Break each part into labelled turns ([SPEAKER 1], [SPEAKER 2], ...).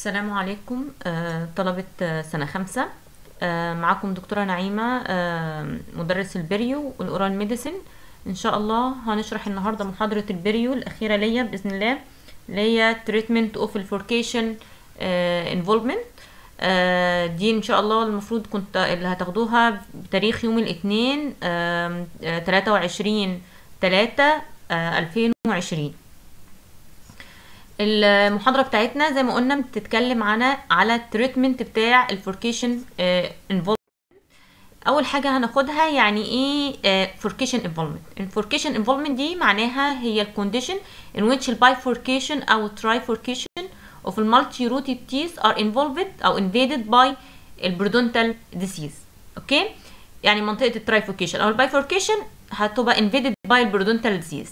[SPEAKER 1] السلام عليكم آه، طلبة آه، سنة خمسة. آه، معاكم دكتورة نعيمة مدرس ال perio وال oral medicine إن شاء الله هنشرح النهاردة محاضرة ال perio الأخيرة ليا بإذن الله اللي هي treatment of ال furcation involvement. دي إن شاء الله المفروض كنت اللي هتاخدوها بتاريخ يوم الاثنين تلاتة وعشرين تلاتة ألفين وعشرين. المحاضرة بتاعتنا زي ما قلنا بتتكلم عن على التريتمنت بتاع الفوركيشن انفولفمنت أول حاجة هناخدها يعني إيه فوركيشن انفولفمنت الفوركيشن انفولفمنت دي معناها هي الكونديشن in which البايفوركيشن أو الترايفوركيشن of روتد teeth are involved أو invaded by البرودونتال disease. أوكي؟ يعني منطقة الترايفوركيشن أو البايفوركيشن هتبقى invaded by البرودونتال disease.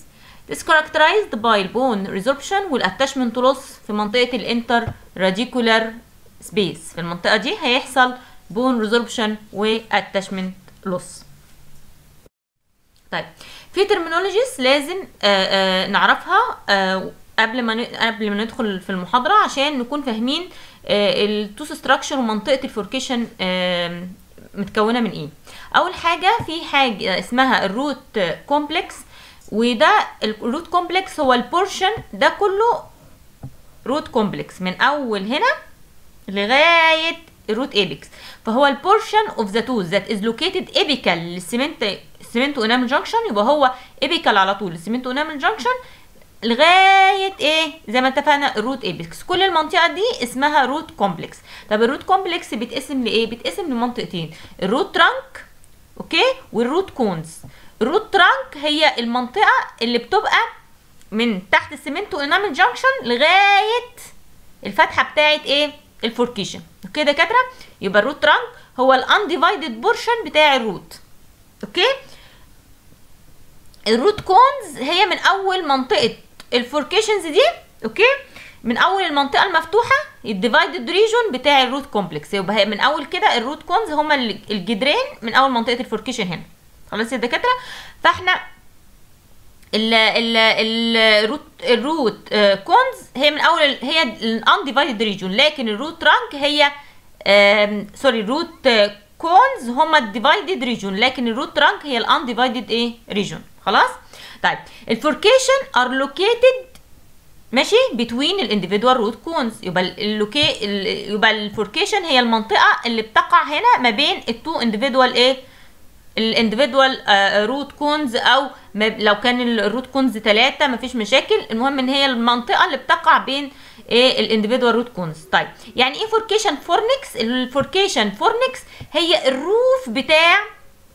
[SPEAKER 1] This characterized by bone resorption وال attachment loss في منطقة ال inter radicular space. في المنطقة دي هيحصل bone resorption و attachment loss. طيب في terminologies لازم آآ آآ نعرفها آآ قبل ما قبل ما ندخل في المحاضرة عشان نكون فاهمين ال tooth structure ومنطقة ال furcation متكونة من إيه. أول حاجة في حاجة اسمها ال root complex وده ال root complex هو ال portion ده كله root complex من أول هنا لغاية ال root apex فهو ال portion of the tooth that is located apical لل cement cement enamel junction يبقى هو apical على طول. لل cement enamel junction لغاية إيه؟ زي ما اتفقنا ال root apex كل المنطقة دي اسمها root complex طب ال root complex بيتقسم لإيه؟ بيتقسم لمنطقتين. ال root trunk okay؟ وال root cones ال root trunk هي المنطقة اللي بتبقى من تحت ال cemento enamel junction لغاية الفتحة بتاعه إيه؟ ال furcation. okay دكاترة؟ يبقى ال root trunk هو ال undivided portion بتاع ال root okay؟ ال root cones هي من أول منطقة ال furcations دي. okay؟ من أول المنطقة المفتوحة ال divided region بتاع ال root complex يبقى من أول كده ال root cones هما الجدرين من أول منطقة ال furcation هنا. خلاص يا دكاترة. فاحنا ال ال ال root ال root cones هي من أول هي ال undivided region لكن ال root trunk هي sorry ال root cones هما ال divided region لكن ال root trunk هي ال undivided إيه region خلاص؟ طيب ال furcation are located ماشي between ال individual root cones يبقى ال loca يبقى ال furcation هي المنطقة اللي بتقع هنا ما بين ال two individual إيه ال individual root cones أو لو كان ال root cones ثلاثة مفيش مشاكل. المهم إن هي المنطقة اللي بتقع بين إيه ال individual root cones طيب يعني إيه furcation fornix ال furcation fornix هي ال roof بتاع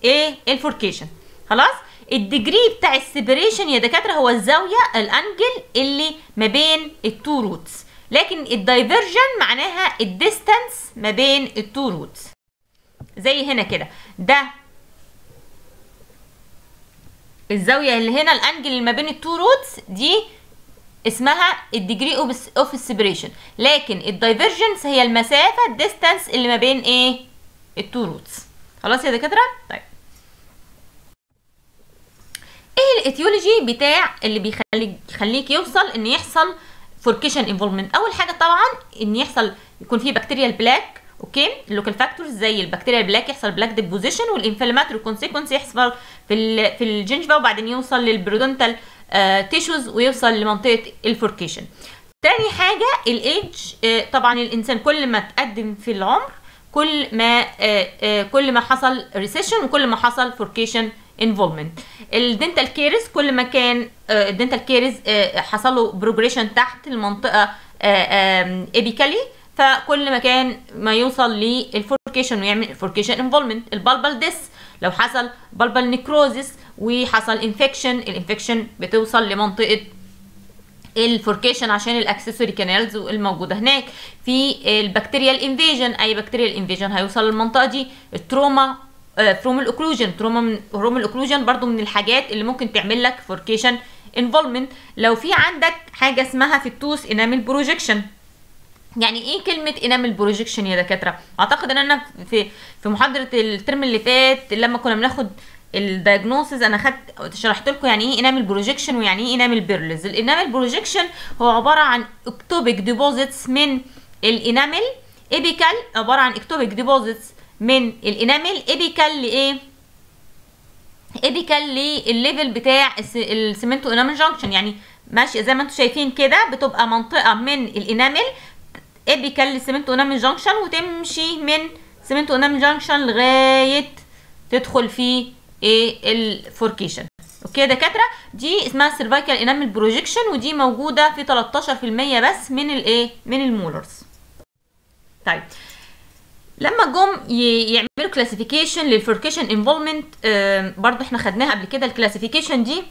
[SPEAKER 1] إيه ال furcation خلاص؟ ال degree بتاع ال separation يا دكاترة هو الزاوية ال angle اللي ما بين ال two roots لكن ال divergence معناها ال distance ما بين ال two roots زي هنا كده. ده الزاوية اللي هنا ال angle اللي ما بين ال two roots دي اسمها ال degree of ال separation لكن ال divergence هي المسافة ال distance اللي ما بين إيه؟ ال two roots خلاص يا دكاترة؟ طيب. إيه ال etiology بتاع اللي بيخليك يخليك يوصل إن يحصل furcation involvement أول حاجة طبعا إن يحصل يكون في bacterial plaque okay؟ ال local factors زي ال bacterial plaque يحصل plaque deposition وال inflammatory consequence يحصل في في ال gingiva وبعدين يوصل لل periodontal آه tissues ويوصل لمنطقة ال furcation. تاني حاجة الايدج آه طبعا الإنسان كل ما تقدم في العمر كل ما آه آه كل ما حصل recession وكل ما حصل furcation involvement ال dental caries كل ما كان ال dental caries حصل له progression تحت المنطقة apically فكل ما كان ما يوصل لل furcation ويعمل ال furcation involvement ال pulpal disease لو حصل pulpal necrosis وحصل infection ال infection بتوصل لمنطقة ال furcation عشان ال accessory canals الموجودة هناك. في ال bacterial invasion أي bacterial invasion هيوصل للمنطقة دي؟ ال trauma from ال occlusion trauma من from ال occlusion برضو من الحاجات اللي ممكن تعمل لك furcation involvement لو في عندك حاجة اسمها في ال tooth enamel projection يعني إيه كلمة enamel projection يا دكاترة؟ أعتقد إن أنا في في محاضرة ال term اللي فات لما كنا بناخد ال diagnosis أنا خدت شرحت لكم يعني إيه enamel projection ويعني إيه enamel pearls ال enamel projection هو عبارة عن ectopic deposits من ال enamel. apical عبارة عن ectopic deposits من ال enamel. apical لإيه؟ ايبيكال للليفل بتاع ال ce- ال cemento enamel junction. يعني ماشي زي ما أنتم شايفين كده بتبقى منطقة من ال enamel apical لل cemento enamel junction وتمشي من cemento enamel junction لغاية تدخل في إيه ال furcation. okay يا دكاترة؟ دي اسمها cervical enamel projection ودي موجودة في 13% بس من الايه من ال molars. طيب لما جم يعملوا classification لل furcation involvement برضو إحنا خدناها قبل كده ال classification دي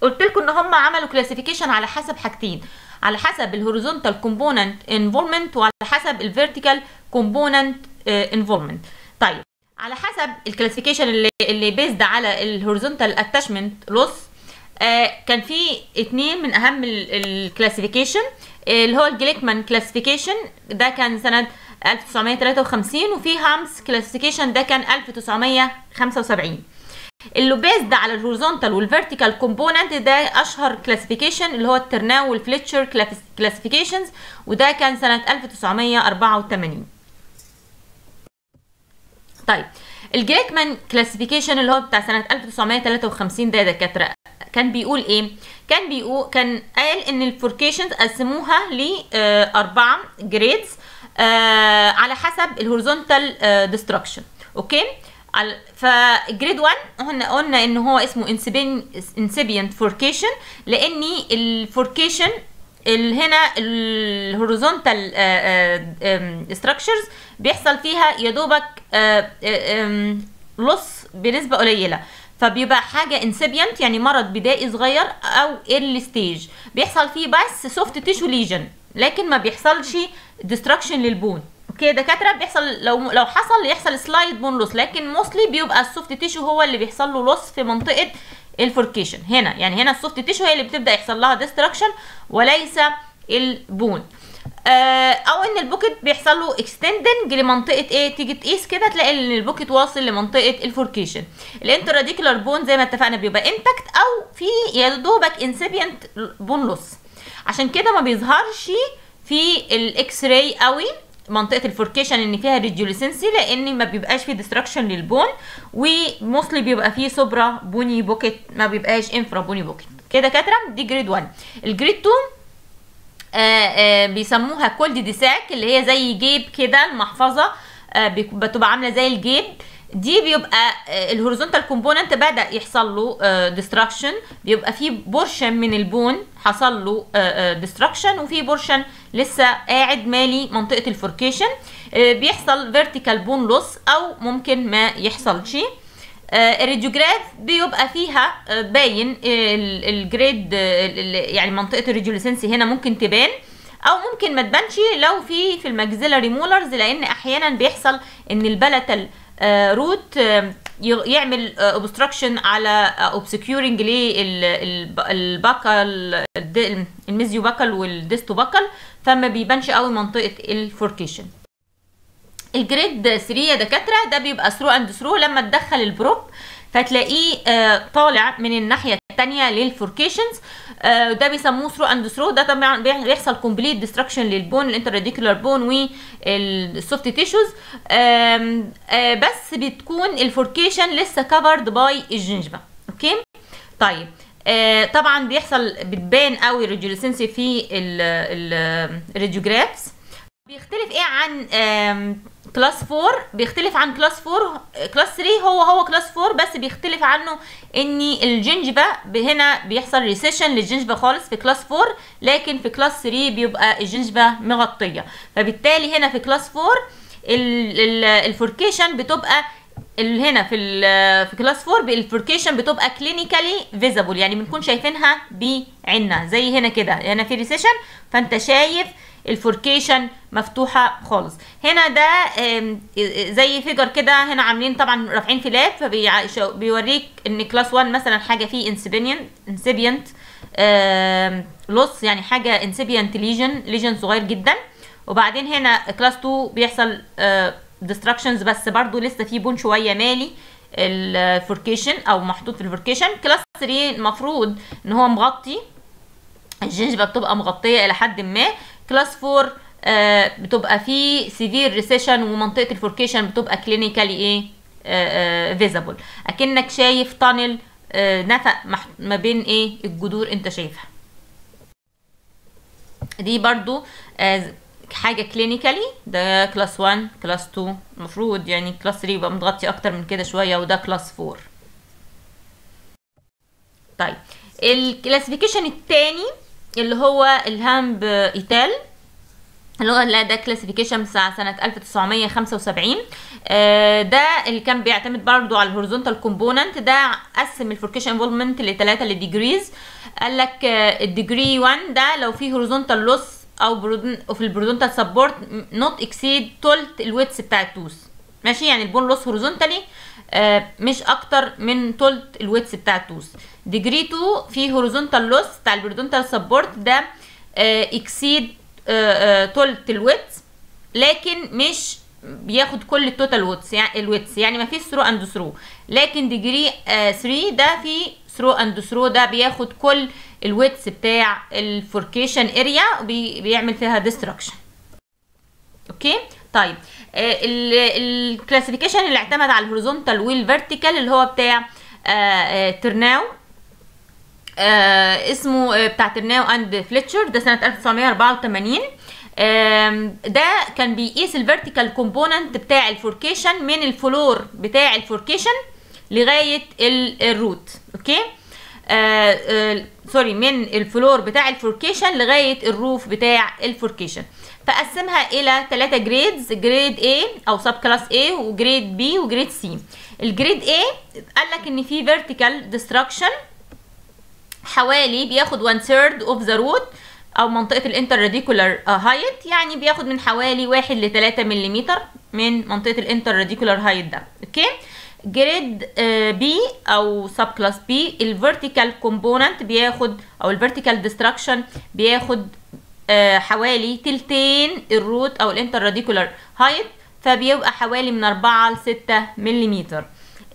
[SPEAKER 1] قلت لكم إن هم عملوا classification على حسب حاجتين. على حسب ال horizontal component involvement وعلى حسب ال vertical component involvement طيب على حسب ال classification اللي اللي based على ال horizontal attachment loss كان في اتنين من أهم ال classification اللي هو ال Glickman classification ده كان سنة 1953 وفي Hamp's classification ده كان 1975 اللي based على ال horizontal وال vertical component ده أشهر classification اللي هو ال Tarnow وال Fletcher classifications وده كان سنة 1984 طيب ال Glickman classification اللي هو بتاع سنة 1953 ده دكاترة كان بيقول إيه؟ كان بيقول كان قال إن ال furcations قسموها لاربعه grades على حسب ال horizontal destruction okay؟ على ف grade 1 قلنا قلنا إن هو اسمه incipient furcation لأن ال furcation ال- هنا ال horizontal structures بيحصل فيها يا دوبك loss بنسبة قليلة. فبيبقى حاجة incipient يعني مرض بدائي صغير أو early stage بيحصل فيه بس soft tissue lesion لكن ما بيحصلش destruction لل bone. okay يا دكاترة بيحصل لو لو حصل يحصل slight bone loss لكن mostly بيبقى ال soft tissue هو اللي بيحصل له loss في منطقة ال furcation هنا يعني هنا ال soft tissue هي اللي بتبدأ يحصل لها destruction وليس ال bone. آه أو إن ال pocket بيحصل له extending لمنطقة إيه؟ تيجي تقيس كده تلاقي إن ال pocket واصل لمنطقة ال furcation ال interradicular bone زي ما اتفقنا بيبقى intact أو في يا دوبك incipient bone loss عشان كده ما بيظهرش في ال x-ray قوي. منطقة ال furcation إن فيها radiolucency لأن ما بيبقاش فيه destruction لل bone و mostly بيبقى فيه suprabony pocket ما بيبقاش infrabony pocket. كده يا دكاترة؟ دي grade 1 ال grade 2 آه آه بيسموها cul-de-sac اللي هي زي جيب كده المحفظة آه بتبقى عاملة زي الجيب. دي بيبقى آه ال horizontal component بدأ يحصل له destruction بيبقى في portion من ال bone حصل له destruction وفي portion لسه قاعد مالي منطقة ال furcation. آه بيحصل vertical bone loss أو ممكن ما يحصلش آه، ال radiograph بيبقى فيها آه، باين ال- ال grade ال- ال- يعني منطقة ال radiolucency هنا ممكن تبان أو ممكن ما تبانش لو في في ال maxillary molars لأن أحيانا بيحصل إن ال palatal root يعمل obstruction على obscuring لل buccal ال mesiobuccal وال distobuccal فما بيبانش قوي منطقة ال furcation. ال grade 3 يا دكاترة ده بيبقى through and through لما تدخل ال probe فتلاقيه آه، طالع من الناحية الثانية لل furcations آه، ده بيسموه through and through ده طبعا بيح- بيحصل complete destruction لل bone ال interradicular bone وال soft tissues بس بتكون ال furcation لسه covered by ال gingiva. okay؟ طيب. آه طبعا بيحصل بتبان قوي ال radiolucency في ال radiographs بيختلف إيه عن class 4 بيختلف عن class 4 class 3 هو هو class 4 بس بيختلف عنه إن ال gingiva هنا بيحصل recession لل gingiva خالص في class 4 لكن في class 3 بيبقى ال gingiva مغطية. فبالتالي هنا في class 4 ال- ال- ال furcation بتبقى هنا في في class 4 ال furcation بتبقى clinically visible يعني بنكون شايفينها بعيننا زي هنا كده. هنا في recession فأنت شايف ال furcation مفتوحة خالص. هنا ده زي figure كده هنا عاملين طبعا رافعين flap فبيوريك إن class 1 مثلا حاجة فيه incipient incipient loss يعني حاجة incipient lesion lesion صغير جدا. وبعدين هنا class 2 بيحصل destructions بس برضو لسه في bone شوية مالي ال furcation أو محطوط في ال furcation class 3 المفروض إن هو مغطي ال gingiva بتبقى مغطية إلى حد ما. class 4 آه بتبقى في severe recession ومنطقة ال furcation بتبقى clinically إيه؟ visible أكنك شايف tunnel آه نفق ما بين إيه؟ الجذور أنت شايفها. دي برضو آه حاجة clinically ده class 1 class 2 المفروض يعني class 3 يبقى متغطي أكتر من كده شوية وده class 4 طيب ال classification التاني اللي هو ال Hamp et al اللي هو ده classification بتاع سنة 1975 آه، ده اللي كان بيعتمد برضو على ال horizontal component ده قسم ال furcation involvement لثلاثة ل degrees. قال لك ال degree 1 ده لو في horizontal loss أو برودن في ال periodontal support not exceed تلت الويتس بتاع التوث ماشي؟ يعني ال bone loss horizontally مش أكتر من تلت الويتس بتاع التوث degree 2 في horizontal loss بتاع ال periodontal support ده exceed تلت ال width لكن مش بياخد كل ال total width يعني ال width. يعني ما فيش through and through لكن degree 3 ده في through and through ده بياخد كل ال width بتاع ال furcation area وبيعمل فيها destruction okay طيب ال classification اللي اعتمد على ال horizontal وال vertical اللي هو بتاع آه، آه، ترناو آه اسمه آه، بتاع ترناو and فليتشر ده سنة 1984 آم، ده كان بيقيس الفيرتيكال كومبوننت بتاع الفوركيشن من الفلور بتاع الفوركيشن لغاية ال- ال root okay؟ آه آه sorry من ال floor بتاع ال furcation لغاية ال roof بتاع ال furcation. فقسمها إلى ثلاثة grades grade A أو subclass A و grade B و grade C. ال grade A قال لك إن في vertical destruction حوالي بياخد 1 third of the root أو منطقة ال interradicular height يعني بياخد من حوالي 1 ل 3 ملم من منطقة ال interradicular height ده. okay؟ grade B أو subclass B ال vertical component بياخد أو ال vertical destruction بياخد آه، حوالي تلتين ال root أو ال interradicular height فبيبقى حوالي من 4 ل 6 ملم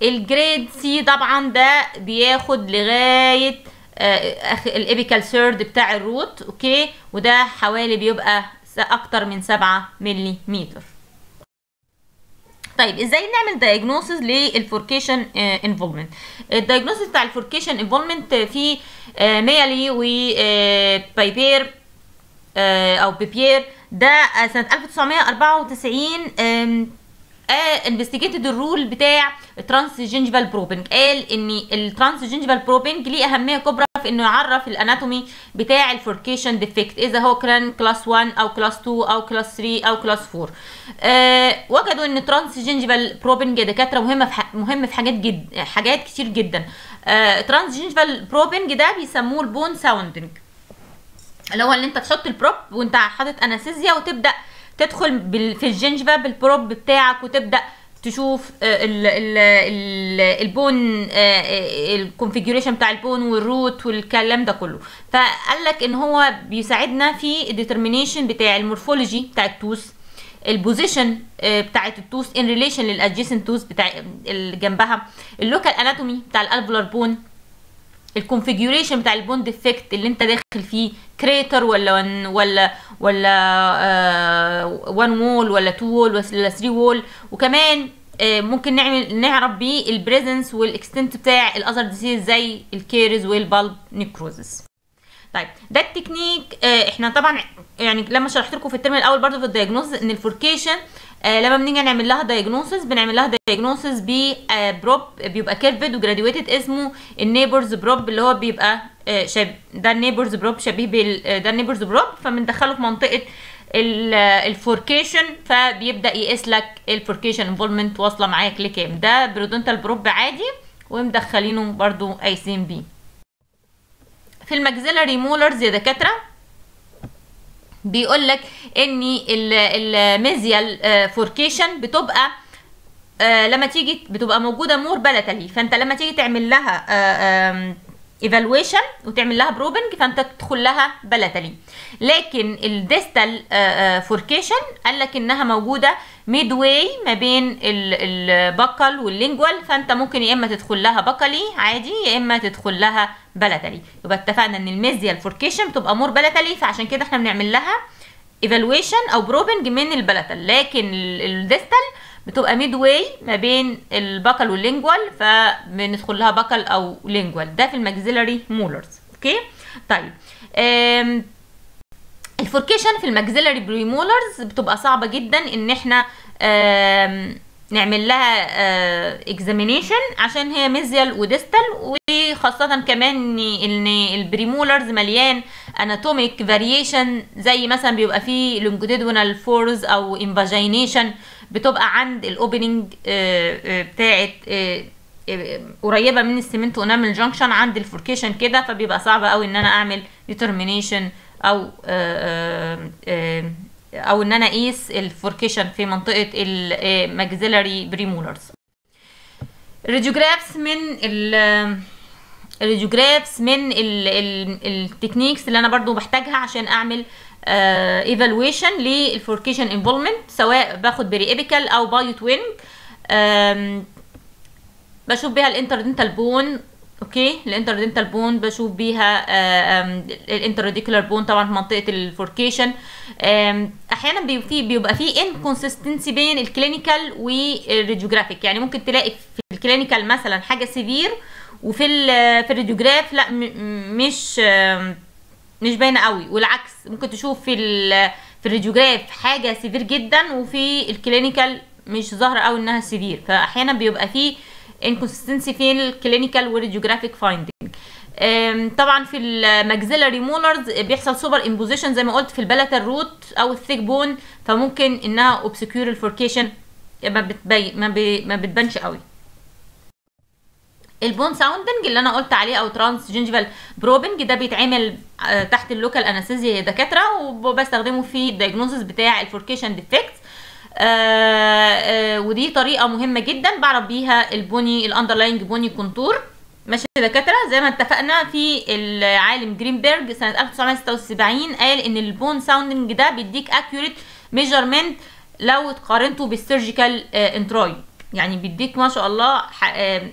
[SPEAKER 1] ال grade C طبعا ده بياخد لغاية ال apical third بتاع ال root okay؟ وده حوالي بيبقى أكتر من 7 ملم طيب إزاي نعمل diagnosis لل furcation involvement ال diagnosis بتاع ال furcation involvement في آه، ميالي وبايبير أو بيبير. ده آه، سنة 1994 investigated ال role بتاع ال transgingival probing قال إن ال transgingival probing ليه أهمية كبرى في إنه يعرف ال anatomy بتاع ال furcation defect إذا هو كان class 1 أو class 2 أو class 3 أو class 4 آه وجدوا إن ال transgingival probing دكاترة مهمة في مهم في حاجات جد حاجات كتير جدا. آه transgingival probing ده بيسموه ال bone sounding اللي هو ان انت تحط ال probe وانت حاطط anesthesia وتبدأ تدخل في ال gingiva بال probe بتاعك وتبدأ تشوف آه، ال- ال- ال- ال bone ال configuration بتاع ال bone وال root والكلام ده كله. فقال لك إن هو بيساعدنا في الديترمينيشن بتاع المورفولوجي بتاع التوث البوزيشن بتاعت التوث ان ريليشن للادجيسنت توث بتاع جنبها اللوكال اناتومي بتاع الالفولار بون الكونفيجريشن بتاع البون ديفكت اللي انت داخل فيه crater ولا one ولا ولا one wall ولا two wall ولا 3 wall وكمان آه، ممكن نعمل نعرف بيه البريزنس والاكستنت بتاع الاذر ديزيز زي الكيرز والبالب نيكروزس طيب ده التكنيك. آه إحنا طبعا يعني لما شرحت لكم في الترم الأول برضو في ال diagnosis إن ال furcation آه لما بنيجي نعمل لها diagnosis بنعمل لها diagnosis probe بيبقى curved و graduated اسمه ال Nabers probe اللي هو بيبقى آه sharp ده ال Nabers probe شبيه بال آه، ده ال Nabers probe فبندخله في منطقة ال- آه، ال furcation فبيبدأ يقيس لك ال furcation involvement واصلة معاك لكام. ده periodontal probe عادي ومدخلينه برضو قايسين بيه في ال maxillary molars يا دكاترة بيقول لك ان ال mesial furcation بتبقى آه، لما تيجي بتبقى موجودة more palatally فأنت لما تيجي تعمل لها evaluation وتعمل لها probing فأنت تدخل لها palatally لكن ال distal furcation قال لك إنها موجودة midway ما بين ال buccal وال lingual فأنت ممكن يا إما تدخل لها buccally عادي يا إما تدخل لها palatally يبقى اتفقنا إن ال mesial furcation بتبقى more palatally فعشان كده إحنا بنعمل لها evaluation أو probing من ال palatal لكن ال distal بتبقى midway ما بين ال buccal وال lingual فبندخل لها buccal أو lingual ده في ال maxillary molars okay؟ طيب. ال furcation في ال maxillary premolars بتبقى صعبة جدا إن إحنا نعمل لها examination عشان هي mesial و distal وخاصة كمان إن ال premolars مليان anatomic variation زي مثلا بيبقى فيه longitudinal furrows أو invagination بتبقى عند ال opening بتاعت آه، آه، قريبة من ال cement enamel junction عند ال furcation كده فبيبقى صعب قوي إن أنا أعمل determination أو آه، آه، آه، أو إن أنا أقيس الفوركيشن في منطقة الماكسيلاري بريمولرز الراديوجرافز من ال الراديوجرافز من التكنيكس اللي أنا برضو بحتاجها عشان أعمل evaluation لل furcation involvement سواء باخد periapical أو bitewing بشوف بيها ال interdental bone okay؟ ال interdental bone بشوف بيها ال interradicular bone طبعا في منطقة ال furcation أحيانا بيبقى في بيبقى في inconsistency بين ال clinical وال radiographic يعني ممكن تلاقي في ال clinical مثلا حاجة severe وفي في ال radiograph لا مش مش باينة قوي والعكس ممكن تشوف في في ال radiograph حاجة severe جدا وفي ال clinical مش ظاهرة قوي إنها severe. فاحيانا بيبقى في inconsistency في ال clinical وال radiographic finding طبعا في ال maxillary molars بيحصل superimposition زي ما قلت في ال palatal root أو ال thick bone فممكن إنها obscure ال furcation ما بتبين ما, بي ما بتبانش قوي. ال bone sounding اللي أنا قلت عليه أو transgingival probing ده بيتعمل آه، تحت ال local anesthesia يا دكاترة وبستخدمه في ال diagnosis بتاع ال furcation defect ودي طريقة مهمة جدا بعرف بيها ال bony ال underlying bony contour. ماشي يا دكاترة؟ زي ما اتفقنا في العالم جرينبرج سنة 1976 قال إن ال bone sounding ده بيديك accurate measurement لو اتقارنته بال surgical entry يعني بيديك ما شاء الله آم،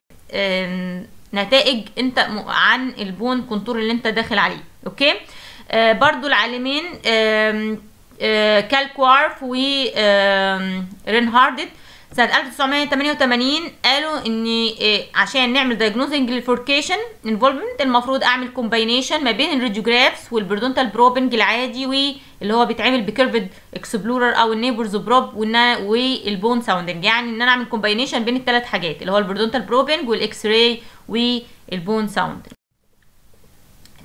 [SPEAKER 1] نتائج انت عن ال bone contour اللي انت داخل عليه okay؟ آه برضو العالمين آه كالكوارف و سنة 1988 قالوا ان آه، عشان نعمل diagnosing لل furcation involvement المفروض أعمل combination ما بين ال radiographs وال periodontal probing العادي واللي هو بيتعمل ب curved explorer أو ال Nabers probe وال bone sounding يعني إن أنا أعمل combination بين الثلاث حاجات اللي هو ال periodontal probing وال X-ray وال bone sounding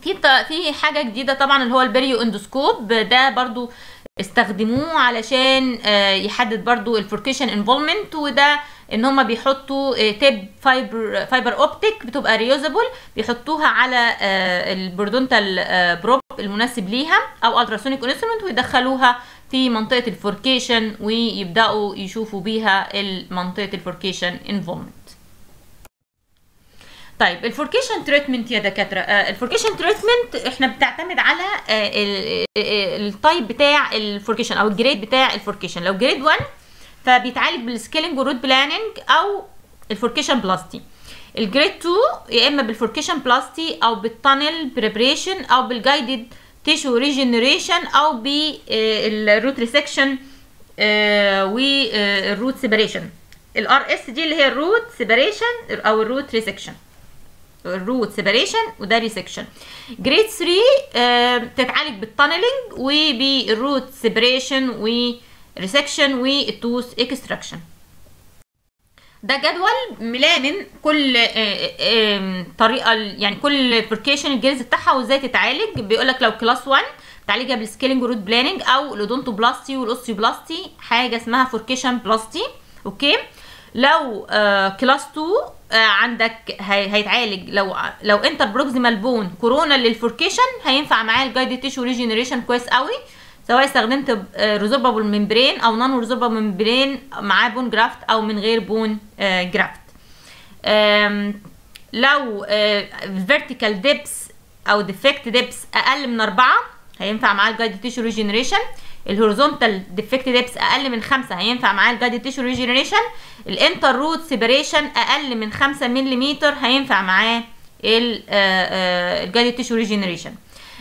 [SPEAKER 1] في في حاجة جديدة طبعا اللي هو ال perio endoscope ده برضو استخدموه علشان آه، يحدد برضو ال furcation involvement وده إن هما بيحطوا آه، tip fiber fiber optic بتبقى reusable بيحطوها على آه، ال periodontal آه، probe المناسب ليها أو ultrasonic instrument ويدخلوها في منطقة ال furcation ويبدأوا يشوفوا بيها منطقه ال furcation involvement طيب ال furcation treatment يا دكاترة آه ال furcation treatment إحنا بتعتمد على آه ال- ال- ال type بتاع ال furcation أو ال grade بتاع ال furcation لو grade 1 فبيتعالج بال scaling وال root planing أو ال furcation plasty ال grade 2 يا إما بال furcation plasty أو بال tunnel preparation أو بال guided tissue regeneration أو بال root resection وال root separation ال RSD اللي هي ال root separation أو ال root resection ال root separation و root resection grade 3 آه بتتعالج بالتانلينج وبالروت سيبريشن وريسكشن والتوث اكستراكشن ده جدول ململم كل آه، آه، طريقة يعني كل furcation ال grades بتاعها وازاي تتعالج. بيقول لك لو class 1 تعالجها بال scaling root planing أو ال odontoplasty وال osteoplasty حاجة اسمها furcation plasty okay؟ لو class 2 آه عندك هي هيتعالج. لو لو interproximal bone coronal لل furcation هينفع معاه ال guided tissue regeneration كويس قوي. سواء استخدمت resorbable membrane أو non resorbable membrane معاه bone graft أو من غير bone آه graft آم، لو vertical depth أو defect depth أقل من أربعة هينفع معاه ال guided tissue regeneration ال horizontal defect depth أقل من خمسة هينفع معاه ال guided tissue regeneration ال inter root separation أقل من خمسة ملم هينفع معاه ال guided tissue regeneration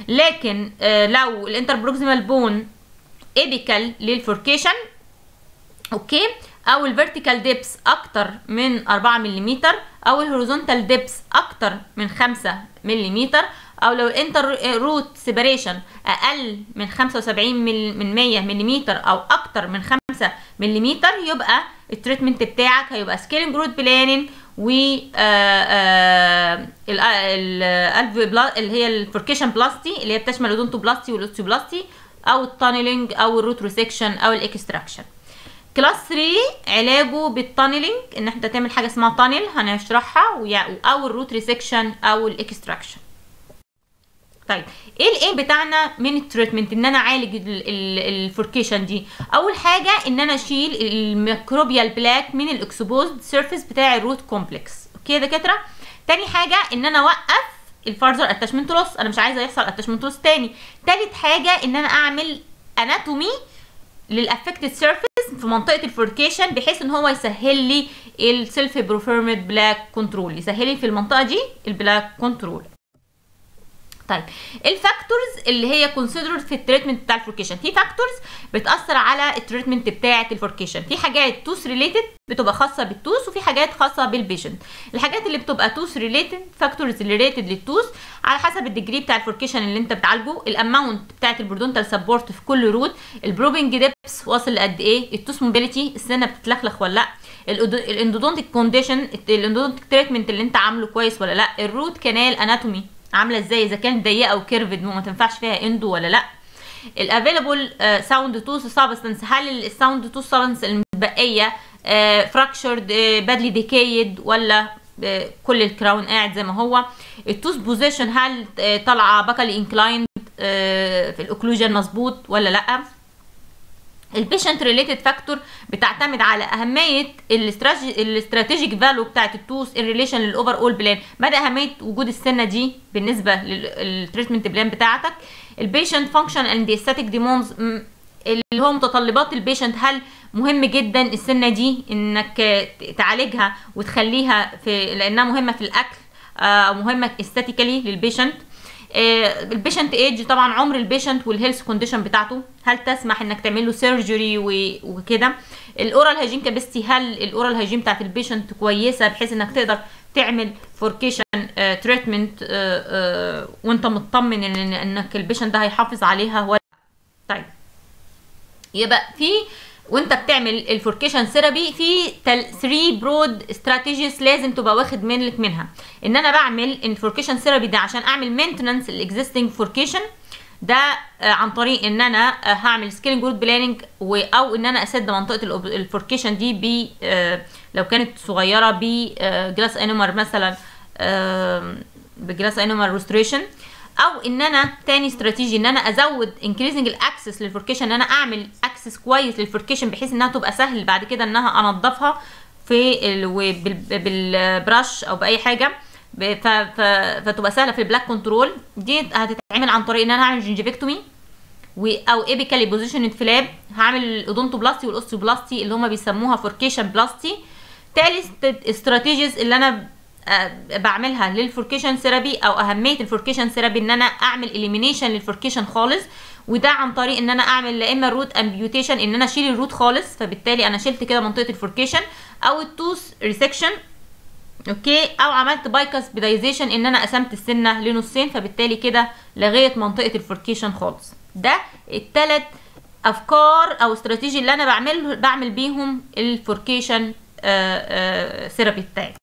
[SPEAKER 1] لكن آه، لو ال interproximal bone apical لل furcation okay؟ أو ال vertical depth أكتر من 4 ملم أو ال horizontal depth أكتر من 5 ملم أو لو ال inter root separation أقل من 75 من 100 ملم أو أكتر من 5 ملم يبقى ال treatment بتاعك هيبقى scaling root planing و اللي هي ال furcation plasty اللي هي بتشمل ال odontoplasty وال osteoplasty أو ال tunneling أو ال root resection أو ال extraction class 3 علاجه بال tunneling إن انت تعمل حاجة اسمها tunnel هنشرحها أو ال root resection أو ال extraction طيب إيه ال aim بتاعنا من ال treatment إن أنا أعالج ال furcation دي؟ أول حاجة إن أنا أشيل ال microbial plaque من ال exposed surface بتاع ال root complex okay يا دكاترة؟ تاني حاجة إن أنا أوقف ال further attachment loss أنا مش عايزة يحصل attachment loss تاني. تالت حاجة إن أنا أعمل anatomy لل affected surface في منطقة ال furcation بحيث إن هو يسهل لي ال self performed plaque control يسهل لي في المنطقة دي ال plaque control طيب ال factors اللي هي considered في ال treatment بتاع ال furcation في factors بتأثر على ال treatment بتاعة ال furcation. في حاجات tooth related بتبقى خاصة بال tooth وفي حاجات خاصة بال patient. الحاجات اللي بتبقى tooth related factors related لل tooth على حسب ال degree بتاع ال furcation اللي انت بتعالجه ال amount بتاعة ال periodontal support في كل root ال probing depth واصل لقد إيه ال tooth mobility السنة بتتلخلخ ولا لأ ال endodontic condition ال endodontic treatment اللي انت عامله كويس ولا لأ ال root canal anatomy عاملة إزاي؟ إذا كانت ضيقة و curved وما تنفعش فيها endo ولا لأ. ال available sound tooth substance هل ال sound tooth substance المتبقية fractured badly decayed ولا كل ال crown قاعد زي ما هو. ال tooth position هل طالعة buccally inclined في ال occlusion مظبوط ولا لأ؟ ال patient related factor بتعتمد على أهمية ال strategic value بتاعه ال tooth in relation لل overall plan مدى أهمية وجود السنة دي بالنسبة لل treatment plan بتاعتك. ال patient function and esthetic demands اللي هو متطلبات ال patient هل مهم جدا السنة دي إنك تعالجها وتخليها في لأنها مهمة في الأكل أو مهمة esthetically لل patient ال patient age طبعا عمر ال patient وال health condition بتاعته. هل تسمح إنك تعمل له surgery وكده؟ ال oral hygiene capacity هل ال oral hygiene بتاعت ال patient كويسة بحيث إنك تقدر تعمل furcation treatment وأنت مطمن ان إنك ال patient ده هيحافظ عليها ولا طيب. يبقى في وانت بتعمل ال furcation therapy في 3 broad strategies لازم تبقى واخد منك منها. ان أنا بعمل ال furcation therapy ده عشان اعمل maintenance ال existing furcation ده عن طريق ان أنا هعمل scaling root planing أو ان أنا اسد منطقة ال furcation دي ب لو كانت صغيرة ب glass ionomer مثلا ب glass ionomer restoration أو إن أنا تاني استراتيجي إن أنا أزود increasing ال access لل furcation إن أنا أعمل access كويس لل furcation بحيث إنها تبقى سهل بعد كده إنها أنضفها في بال brush أو بأي حاجة. فتبقى سهلة في ال plaque control دي هتتعمل عن طريق إن أنا هعمل gingivectomy أو apically positioned flap هعمل ال odontoplasty وال osteoplasty اللي هم بيسموها furcation plasty. تالت strategies اللي أنا بعملها لل furcation therapy أو أهمية ال furcation therapy إن أنا أعمل elimination لل furcation خالص وده عن طريق إن أنا أعمل لا إما ال root amputation إن أنا أشيل ال root خالص فبالتالي أنا شلت كده منطقة ال furcation أو ال tooth resection okay؟ أو عملت bicuspidization إن أنا قسمت السنة لنصين فبالتالي كده لغيت منطقة ال furcation خالص. ده الثلاث أفكار أو استراتيجي اللي أنا بعمل بعمل بيهم ال furcation therapy بتاعي.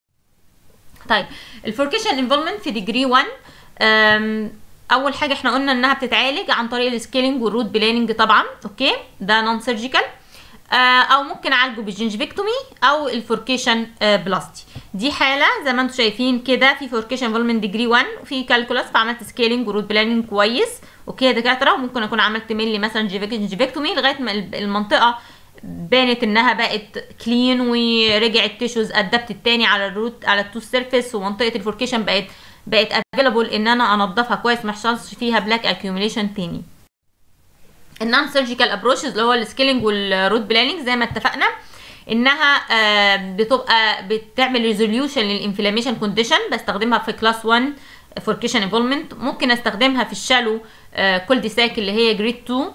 [SPEAKER 1] طيب ال furcation involvement في degree 1 أول حاجة إحنا قلنا إنها بتتعالج عن طريق ال scaling وال root planing طبعا okay؟ ده non surgical أو ممكن أعالجه بال gingivectomy أو ال furcation plasty دي حالة زي ما أنتم شايفين كده في furcation involvement degree 1 وفي calculus فعملت scaling و root planing كويس. okay يا دكاترة؟ ممكن أكون عملت ملي مثلا gingivectomy لغاية ما المنطقة بانت إنها بقت clean ورجعت tissues adapt تاني على ال root على ال tooth surface ومنطقة ال furcation بقت بقت available إن أنا انضفها كويس ما يحصلش فيها plaque accumulation تاني. ال non surgical approaches اللي هو ال scaling وال root planing زي ما اتفقنا إنها بتبقى بتعمل resolution لل inflammation condition بستخدمها في class 1 furcation involvement ممكن أستخدمها في ال shallow cul-de-sac اللي هي grade 2 آم،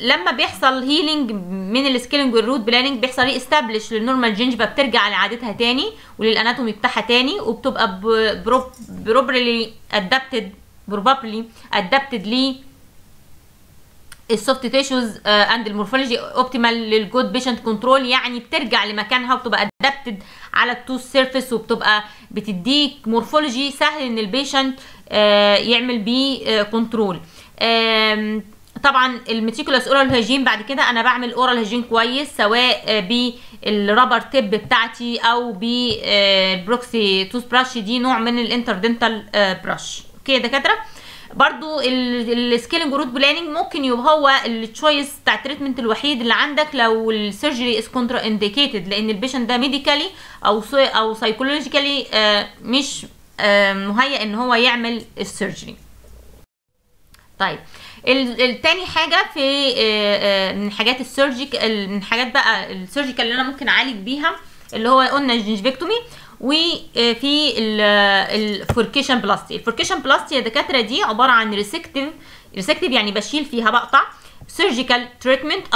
[SPEAKER 1] لما بيحصل healing من ال scaling وال root planing بيحصل ري لل normal gingiva بترجع لعادتها تاني ولل anatomy بتاعها تاني وبتبقى properly adapted properly adapted ليه ال soft tissues and ال morphology optimal لل good patient control يعني بترجع لمكانها وبتبقى adapted على ال tooth surface وبتبقى بتديك morphology سهل إن ال patient يعمل بيه control طبعا ال meticulous oral hygiene بعد كده أنا بعمل oral hygiene كويس سواء بال rubber tip بتاعتي أو بال proxy tooth brush دي نوع من ال interdental brush okay يا دكاترة؟ برضو ال scaling و root planing ممكن يبقى هو ال choice بتاع ال treatment الوحيد اللي عندك لو ال surgery is contraindicated لأن ال patient ده medically أو أو psychologically مش آه مهيئ إن هو يعمل ال surgery طيب التاني حاجة في من حاجات ال surgic- من حاجات بقى ال surgical اللي أنا ممكن أعالج بيها اللي هو قلنا ال gingivectomy وفي ال furcation plasty. ال furcation plasty يا دكاترة دي عبارة عن resective resective يعني بشيل فيها بقطع surgical treatment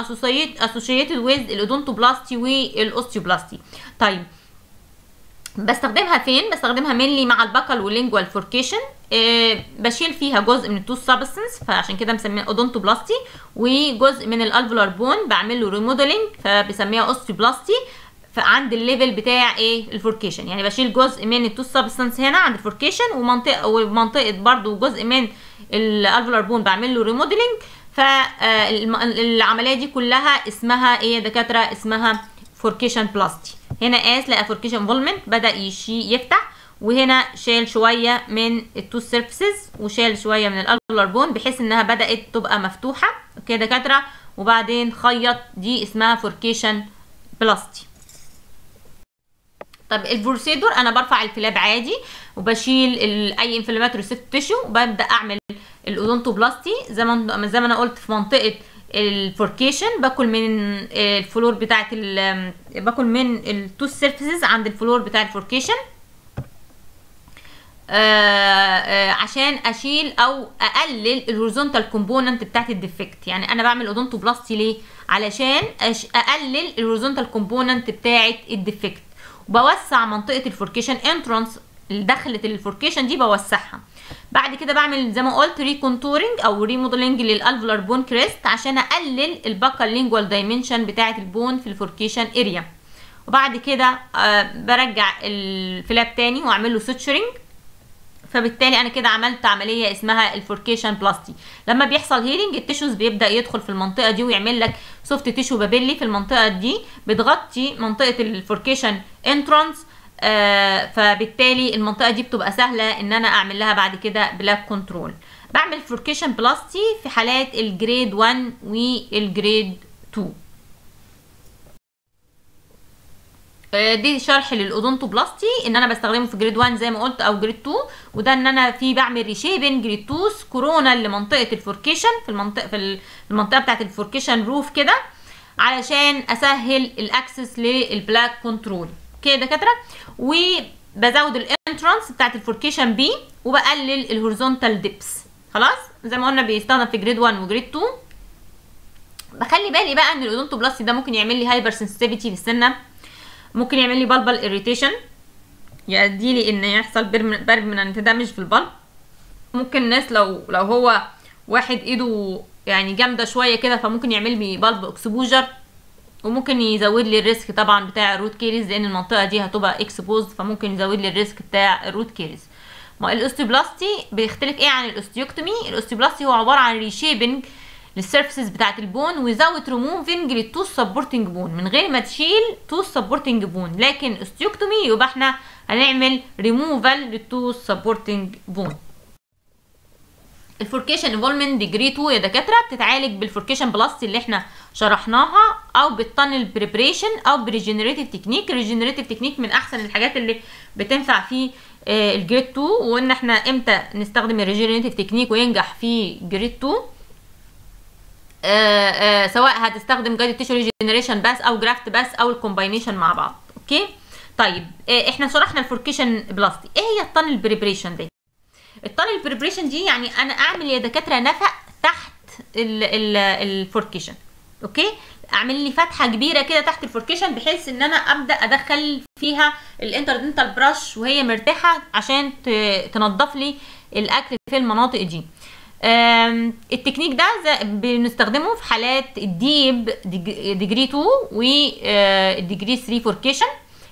[SPEAKER 1] associated with ال odontoplasty وال osteoplasty. طيب بستخدمها فين؟ بستخدمها mainly مع ال buccal وال lingual furcation أه بشيل فيها جزء من ال tooth substance فعشان كده مسميها odontoplasty وجزء من ال alveolar bone بعمل له remodeling فبسميها osteoplasty عند ال level بتاع إيه؟ ال furcation يعني بشيل جزء من ال tooth substance هنا عند ال furcation ومنطقه ومنطقة برضو جزء من ال alveolar bone بعمل له remodeling فالعمليه دي كلها اسمها إيه يا دكاترة؟ اسمها furcation plasty هنا قاس لقى furcation involvement بدأ يشي يفتح وهنا شال شوية من ال tooth surfaces وشال شوية من ال alveolar bone بحيث إنها بدأت تبقى مفتوحة. okay دكاترة؟ وبعدين خيط دي اسمها furcation plasty طب ال procedure أنا برفع ال flap عادي وبشيل أي inflammatory tissue وببدأ أعمل ال odontoplasty زي ما زي ما أنا قلت في منطقة ال furcation باكل من ال floor بتاعة باكل من ال tooth surfaces عند ال floor بتاع ال furcation. آآ آآ عشان أشيل أو أقلل ال horizontal component بتاعت ال defect. يعني أنا بعمل odontoplasty ليه؟ علشان أقلل ال horizontal component بتاعت ال defect. وبوسع منطقة ال furcation entrance دخلة ال furcation دي بوسعها. بعد كده بعمل زي ما قلت recontouring أو remodeling لل alveolar bone crest عشان أقلل ال buccal lingual dimension بتاعة ال bone في ال furcation area وبعد كده آه برجع ال flap تاني وأعمل له suturing فبالتالي أنا كده عملت عملية اسمها ال furcation plasty. لما بيحصل healing ال tissues بيبدأ يدخل في المنطقة دي ويعمل لك soft tissue papillae في المنطقة دي بتغطي منطقة ال furcation entrance آه فبالتالي المنطقة دي بتبقى سهلة إن أنا أعمل لها بعد كده plaque control بعمل furcation plasty في حالات ال grade 1 وال grade 2 دي شرح لل odontoplasty إن أنا بستخدمه في grade 1 زي ما قلت أو grade 2 وده إن أنا في بعمل reshaping لل tooth crown لمنطقة ال furcation في المنطقة في المنطقة بتاعه ال furcation roof كده علشان أسهل ال access لل plaque control كده دكاترة؟ وبزود ال entrance بتاعه ال furcation بي وبقلل ال horizontal depth خلاص؟ زي ما قلنا بيستخدم في grade 1 و grade 2 بخلي بالي بقى إن ال odontoplasty ده ممكن يعمل لي hypersensitivity للسنه ممكن يعمل لي pulpal irritation يؤدي لي إن يحصل permanent damage في ال pulp. ممكن الناس لو لو هو واحد إيده يعني جامدة شوية كده فممكن يعمل لي pulp exposure وممكن يزود لي ال risk طبعا بتاع ال root caries لأن المنطقة دي هتبقى exposed فممكن يزود لي ال risk بتاع ال root caries ما ال osteoplasty بيختلف إيه عن ال ostectomy؟ ال osteoplasty هو عبارة عن reshaping لل surfaces بتاعت البون وزاوت ريموفنج للتوث سبورتنج بون من غير ما تشيل tooth supporting bone لكن ostectomy يبقى إحنا هنعمل ريموفال للتوث سبورتنج بون الفوركيشن انفولمنت ديجري 2 يا دكاترة بتتعالج بال furcation plasty اللي إحنا شرحناها أو بال tunnel preparation أو ب regenerative technique ال regenerative technique من أحسن الحاجات اللي بتنفع في آه ال grade 2 وإن إحنا إمتى نستخدم ال regenerative technique وينجح في grade 2 آآ آآ سواء هتستخدم guided tissue regeneration بس أو graft بس أو ال combination مع بعض. okay؟ طيب إحنا شرحنا ال furcation plasty إيه هي ال tunnel preparation دي؟ ال tunnel preparation دي يعني أنا أعمل يا دكاترة نفق تحت ال furcation okay؟ أعمل لي فتحة كبيرة كده تحت ال furcation بحيث إن أنا أبدأ أدخل فيها ال interdental brush وهي مرتاحة عشان تنظف لي الأكل في المناطق دي. التكنيك ده بنستخدمه في حالات ال deep degree 2 وال degree 3 furcation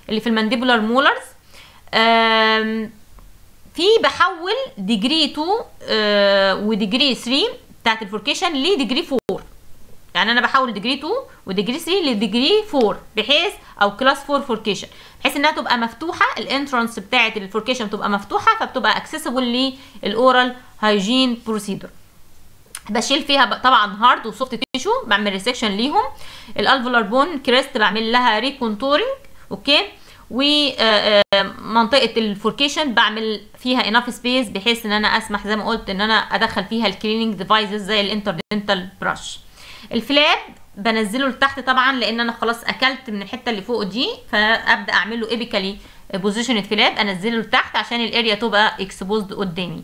[SPEAKER 1] اللي في ال mandibular molars في بحول degree 2 و degree 3 بتاعت ال furcation ل degree 4 يعني أنا بحول degree 2 و degree 3 ل degree 4 بحيث أو class 4 furcation بحيث إنها تبقى مفتوحة ال entrance بتاعه ال furcation تبقى مفتوحة فبتبقى accessible لل oral hygiene procedure بشيل فيها طبعا hard و soft tissue بعمل resection ليهم. ال alveolar bone crest بعمل لها recontouring okay ومنطقة ال furcation بعمل فيها enough space بحيث إن أنا أسمح زي ما قلت إن أنا أدخل فيها ال cleaning devices زي ال interdental brush ال flap بنزله لتحت طبعا لأن أنا خلاص أكلت من الحتة اللي فوق دي فأبدأ اعمل له apically position ال flap أنزله لتحت عشان ال area تبقى exposed قدامي.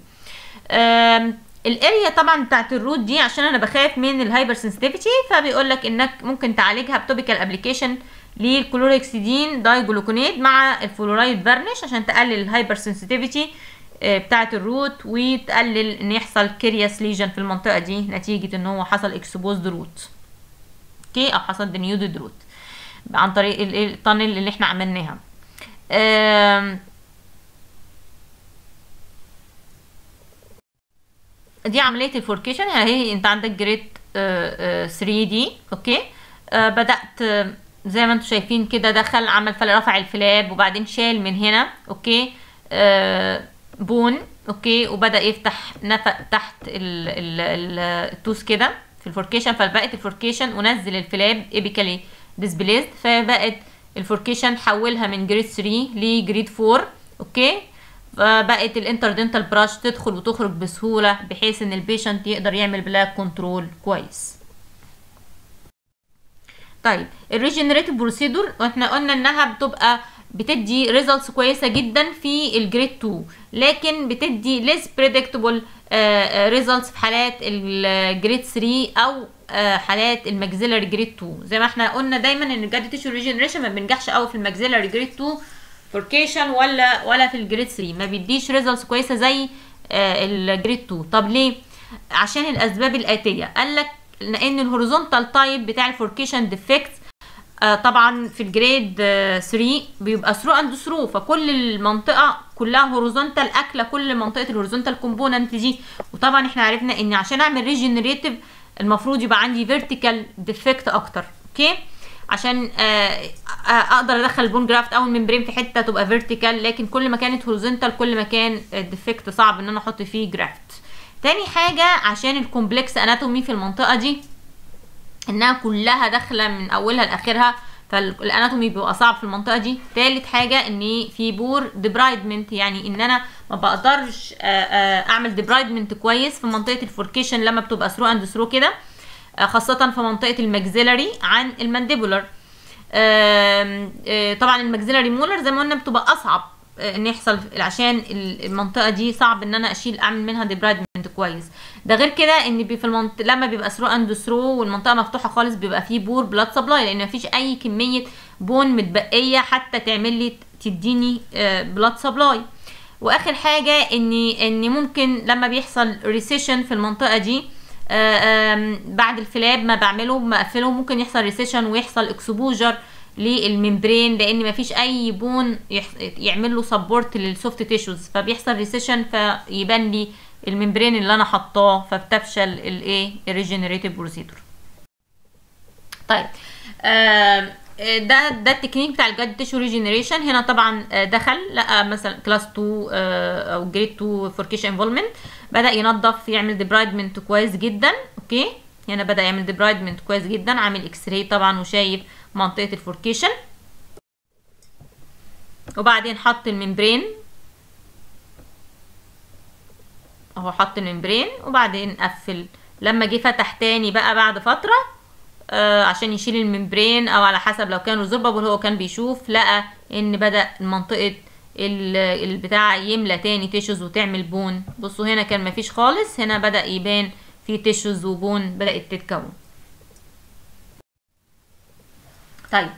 [SPEAKER 1] ال area طبعا بتاعت ال root دي عشان أنا بخاف من ال hypersensitivity فبيقول لك إنك ممكن تعالجها ب topical application لل chlorhexidine digluconate مع ال fluoride varnish عشان تقلل ال hypersensitivity بتاعة ال root وتقلل إن يحصل carious lesion في المنطقة دي نتيجة إن هو حصل exposed root okay؟ أو حصل denuded root عن طريق ال tunnel اللي إحنا عملناها. دي عملية ال furcation اهي أنت عندك grade 3 دي okay؟ آه بدأت زي ما أنتم شايفين كده دخل عمل رفع ال flap وبعدين شال من هنا okay؟ آه bone okay؟ وبدأ يفتح نفق تحت ال ال ال ال tooth كده في ال furcation فبقت ال furcation ونزل ال flap apically displaced فبقت ال furcation حولها من grade 3 ل grade 4 okay؟ فبقت ال interdental brush تدخل وتخرج بسهولة بحيث إن ال patient يقدر يعمل plaque control كويس. طيب ال regenerative procedure إحنا قلنا إنها بتبقى بتدي results كويسة جدا في ال grade 2 لكن بتدي less predictable results في حالات ال grade 3 أو حالات ال maxillary grade 2 زي ما إحنا قلنا دايما إن ال guided tissue regeneration ما بينجحش قوي في ال maxillary grade 2 furcation ولا ولا في ال grade 3 ما بيديش results كويسة زي ال grade 2 طب ليه؟ عشان الأسباب الآتية. قال لك لأن ال horizontal type بتاع ال furcation defect آه طبعا في ال grade 3 بيبقى through and through فكل المنطقة كلها horizontal أكلة كل منطقة ال horizontal component دي. وطبعا إحنا عرفنا إن عشان أعمل regenerative المفروض يبقى عندي vertical defect أكتر. okay؟ عشان آه أقدر أدخل ال bone graft أو ال membrane في حتة تبقى vertical لكن كل ما كانت horizontal كل ما كان ال defect صعب إن أنا أحط فيه graft تاني حاجة عشان ال complex anatomy في المنطقة دي إنها كلها داخلة من أولها لآخرها فال anatomy بيبقى صعب في المنطقة دي. تالت حاجة إن في poor debridement يعني إن أنا ما بقدرش أعمل debridement كويس في منطقة ال furcation لما بتبقى through and through كده خاصة في منطقة ال maxillary عن ال mandibular. طبعا ال maxillary molar زي ما قلنا بتبقى أصعب. إن يحصل عشان المنطقة دي صعب إن أنا أشيل أعمل منها debridement كويس. ده غير كده إن بي في المنط... لما بيبقى through and through والمنطقة مفتوحة خالص بيبقى فيه poor blood supply لأن مفيش أي كمية bone متبقية حتى تعمل لي تديني blood supply وآخر حاجة ان إن ممكن لما بيحصل recession في المنطقة دي بعد ال flap ما بعمله بقفله ممكن يحصل recession ويحصل exposure لل membrane لأن مفيش أي bone يعمل له support لل soft tissues فبيحصل recession فيبان لي ال membrane اللي أنا حطاه فبتفشل الايه ال regenerative procedure طيب آه ده ده التكنيك بتاع ال guided tissue regeneration هنا طبعا دخل لقى مثلا class 2 آه أو grade 2 furcation involvement بدأ ينظف يعمل debridement كويس جدا okay؟ هنا بدأ يعمل debridement كويس جدا عامل x-ray طبعا وشايف منطقة ال furcation. وبعدين حط ال membrane. اهو حط ال membrane وبعدين قفل. لما جه فتح تاني بقى بعد فترة آه عشان يشيل ال membrane أو على حسب لو كان resorbable هو كان بيشوف لقى إن بدأ منطقة البتاع يملى تاني tissues وتعمل bone بصوا هنا كان مفيش خالص هنا بدأ يبان في tissues و bone بدأت تتكون. طيب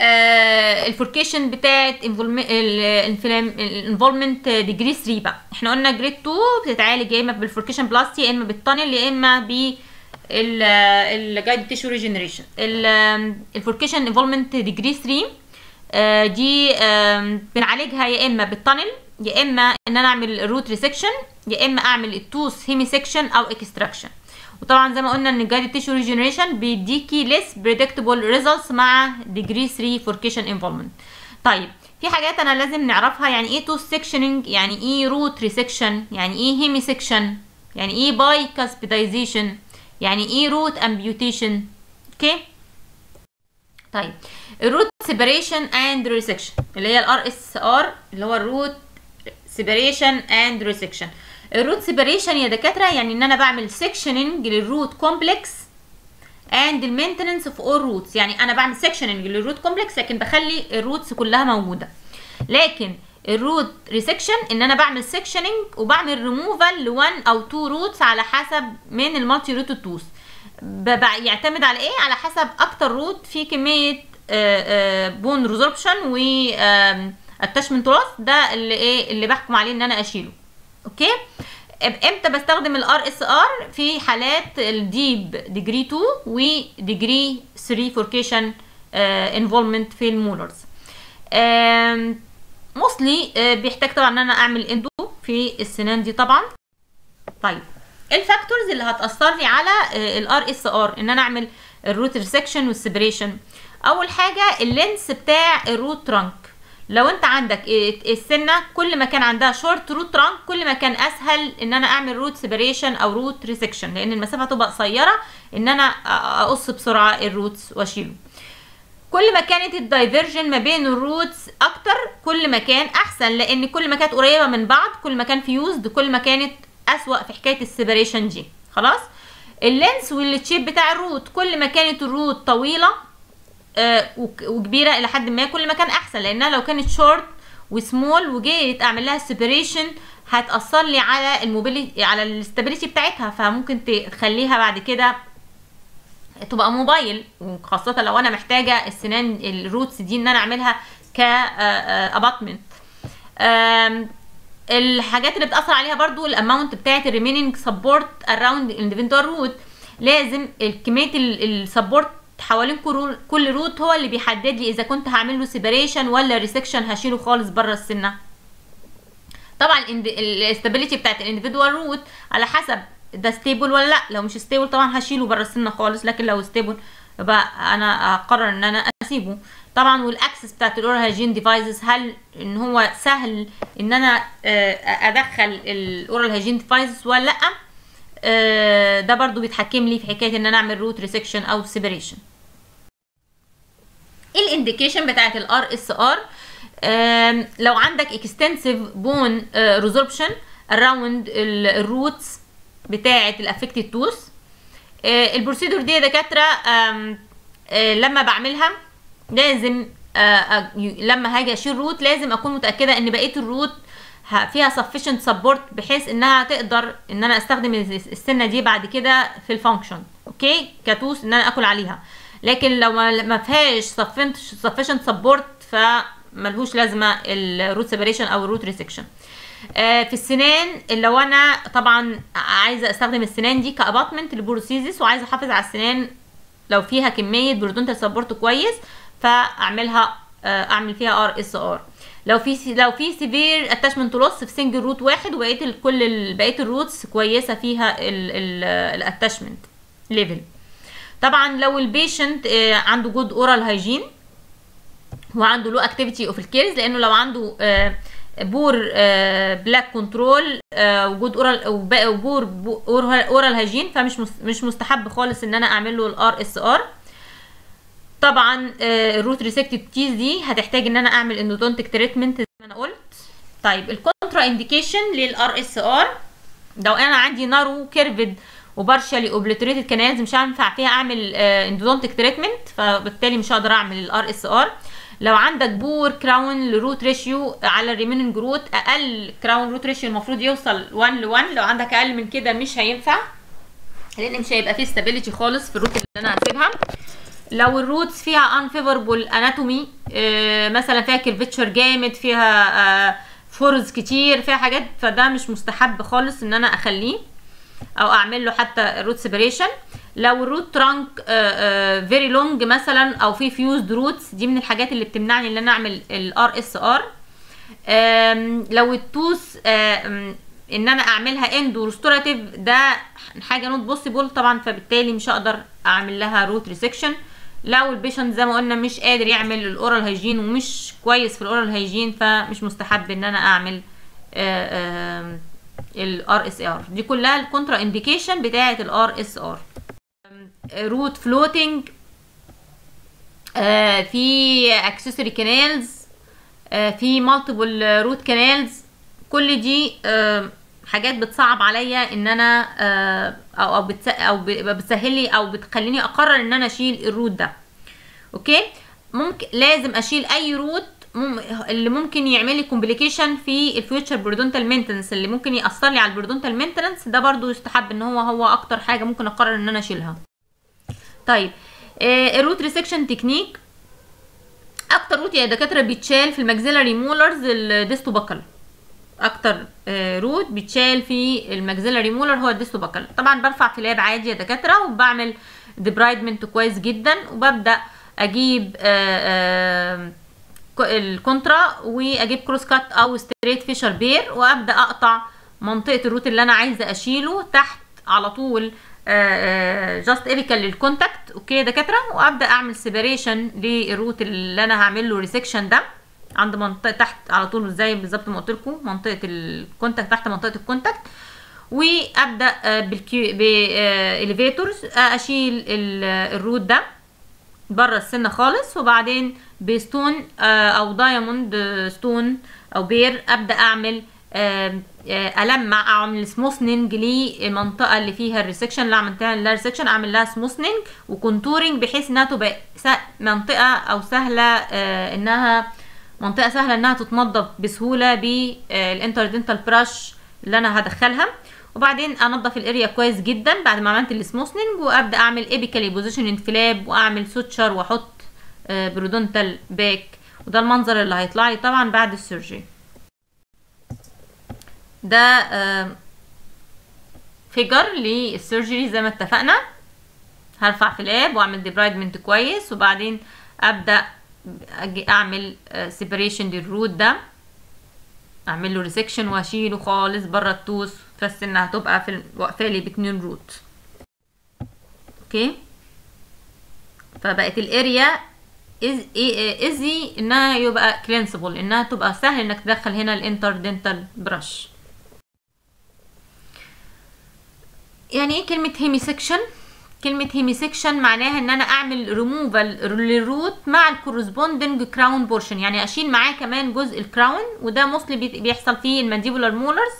[SPEAKER 1] آه ال furcation بتاعت ال involvement degree 3 بقى. إحنا قلنا grade 2 بتتعالج يا إما بال furcation plasty يا إما بال tunnel يا إما ب ال guided tissue regeneration ال furcation involvement degree 3 آه دي بنعالجها يا إما بال tunnel يا إما إن أنا أعمل root resection يا إما أعمل ال tooth hemisection أو extraction وطبعا زي ما قلنا إن ال guided tissue regeneration بيديكي less predictable results مع degree 3 furcation involvement طيب في حاجات أنا لازم نعرفها يعني إيه tooth sectioning يعني إيه root resection يعني إيه hemisection يعني إيه bicuspidization يعني إيه root amputation okay؟ طيب ال root separation and resection اللي هي ال RSR اللي هو ال root separation and resection ال root separation يا دكاترة يعني إن أنا بعمل sectioning لل root complex and ال maintenance of all roots يعني أنا بعمل sectioning لل root complex لكن بخلي ال roots كلها موجودة. لكن ال root resection إن أنا بعمل sectioning وبعمل ريموفال ل 1 أو 2 roots على حسب من ال multi-root tooth يعتمد على إيه؟ على حسب أكتر root فيه كمية bone resorption و attachment loss ده اللي إيه؟ اللي بحكم عليه إن أنا أشيله. okay؟ إمتى بستخدم ال RSR في حالات ال deep degree 2 و degree 3 furcation involvement في ال molars mostly بيحتاج طبعا إن أنا أعمل endo في السنان دي طبعا. طيب ال factors اللي هتاثر لي على ال RSR إن أنا أعمل ال root resection وال separation أول حاجة ال length بتاع ال root trunk لو انت عندك السنة كل ما كان عندها short root trunk كل ما كان أسهل إن أنا أعمل root separation أو root resection لأن المسافة هتبقى قصيرة إن أنا أقص بسرعة ال roots وأشيله. كل ما كانت ال divergence ما بين ال roots أكتر كل ما كان أحسن لأن كل ما كانت قريبة من بعض كل ما كان fused كل ما كانت أسوأ في حكاية ال separation دي. خلاص؟ ال length وال shape بتاع ال root كل ما كانت ال root طويلة وكبيرة إلى حد ما كل ما كان أحسن لأنها لو كانت short و small وجيت أعمل لها separation هتأثر لي على ال mobility على ال stability بتاعتها فممكن تخليها بعد كده تبقى موبايل وخاصة لو أنا محتاجة السنان ال roots دي إن أنا أعملها ك abutment الحاجات اللي بتأثر عليها برضو ال amount بتاعت ال remaining support around ال individual root لازم كميه ال support حوالين كل root هو اللي بيحدد لي إذا كنت هعمل له separation ولا resection هشيله خالص بره السنة. طبعا ال stability بتاعت ال individual root على حسب ده stable ولا لأ. لو مش stable طبعا هشيله بره السنة خالص لكن لو stable يبقى أنا هقرر إن أنا أسيبه. طبعا وال access بتاعت ال oral devices هل إن هو سهل إن أنا أدخل ال oral devices ولا لأ؟ ده برضو بيتحكم لي في حكاية إن أنا أعمل root resection أو separation ال indication بتاعت ال RSR لو عندك extensive bone resorption around ال roots بتاعه ال affected tooth ال procedure دي يا دكاترة لما بعملها لازم لما هاجي أشيل root لازم أكون متأكدة إن بقية ال root فيها sufficient support بحيث إنها تقدر إن أنا أستخدم السنة دي بعد كده في ال function okay ك tooth إن أنا آكل عليها. لكن لو ما فيهاش sufficient support فملهوش لازمة ال root separation أو ال root resection آه في السنان لو أنا طبعا عايزة أستخدم السنان دي ك abutment لل prosthesis وعايزة أحافظ على السنان لو فيها كمية periodontal support كويس فأعملها آه أعمل فيها RSR لو في لو في severe attachment loss في single root واحد وبقيه كل بقيه ال roots كويسة فيها ال attachment level طبعا لو ال patient آه عنده good oral hygiene وعنده لو activity of ال caries لأنه لو عنده آه poor plaque control و good oral و poor oral hygiene فمش مش مستحب خالص إن أنا أعمل له ال RSR طبعا ال root resected teeth دي هتحتاج إن أنا أعمل endodontic treatment زي ما أنا قلت. طيب ال contraindication لل RSR لو أنا عندي narrow curved و partially obliterated canals مش هينفع فيها أعمل endodontic treatment فبالتالي مش هقدر أعمل ال RSR لو عندك poor crown ل root ratio على ال remaining root أقل crown root ratio المفروض يوصل 1 ل 1 لو عندك أقل من كده مش هينفع لأن مش هيبقى فيه stability خالص في ال root اللي أنا هسيبها. لو ال roots فيها unfavorable anatomy آه مثلا فيها curvature جامد فيها آه furrows كتير فيها حاجات فده مش مستحب خالص إن أنا أخليه. أو أعمل له حتى root separation لو ال root trunk very long مثلا أو في fused roots دي من الحاجات اللي بتمنعني إن أنا أعمل ال RSR لو ال tooth إن أنا أعملها endo restorative ده حاجة not possible طبعا فبالتالي مش هقدر أعمل لها root resection لو ال patient زي ما قلنا مش قادر يعمل ال oral hygiene ومش كويس في ال oral hygiene فمش مستحب إن أنا أعمل ال RSR دي كلها ال contraindication بتاعة ال RSR root fluting في accessory canals في multiple root canals كل دي آه، حاجات بتصعب عليا إن أنا آه، أو أو ب- بتسهل لي أو بتخليني أقرر إن أنا أشيل ال root ده. Okay? ممكن لازم أشيل أي root اللي ممكن يعمل لي complication في ال future periodontal maintenance اللي ممكن يأثر لي على ال periodontal maintenance ده برضو يستحب إن هو هو أكتر حاجة ممكن أقرر إن أنا أشيلها. طيب آه ال root resection technique أكتر root يا دكاترة بيتشال في ال maxillary molars ال distobuccal. أكتر آه، root بيتشال في ال maxillary molar هو ال distobuccal. طبعا برفع flap عادي يا دكاترة وبعمل debridement كويس جدا وببدأ أجيب آه، آه، ك- ال contra وأجيب cross cut أو straight fissure bur وأبدأ أقطع منطقة ال root اللي أنا عايزة أشيله تحت على طول just apical لل contact okay دكاترة؟ وأبدأ أعمل separation لل root اللي أنا هعمل له resection ده عند منطقة تحت على طول زي بالظبط ما قلت لكم منطقة ال contact تحت منطقة ال contact وأبدأ آه، بال cube elevators أشيل ال- ال root ده. بره السنة خالص وبعدين ب stone آه، أو diamond آه، stone أو bur أبدأ أعمل آه، ألمع أعمل smoothening للمنطقه اللي فيها ال resection اللي عملتها لها resection أعمل لها smoothening و contouring بحيث إنها تبقى منطقة أو سهلة إنها منطقة سهلة إنها تتنضف بسهولة بال interdental brush اللي أنا هدخلها. وبعدين انضف ال area كويس جدا بعد ما عملت ال smoothening وابدا اعمل apically position flap واعمل suture واحط آه، periodontal pack. وده المنظر اللي هيطلع لي طبعا بعد ال surgery. ده figure لل surgery زي ما اتفقنا. هرفع flap واعمل debridement كويس. وبعدين ابدا اعمل separation لل root ده. اعمل له resection واشيله خالص بره ال tooth. بس إنها هتبقى في واقفة لي باتنين root Okay؟ فبقت ال area easy إنها يبقى cleansable إنها تبقى سهل إنك تدخل هنا ال interdental brush يعني إيه كلمة hemisection كلمة hemisection معناها إن أنا أعمل ريموفال للروت مع ال corresponding crown portion يعني أشيل معاه كمان جزء ال crown وده mostly بيحصل فيه ال mandibular molars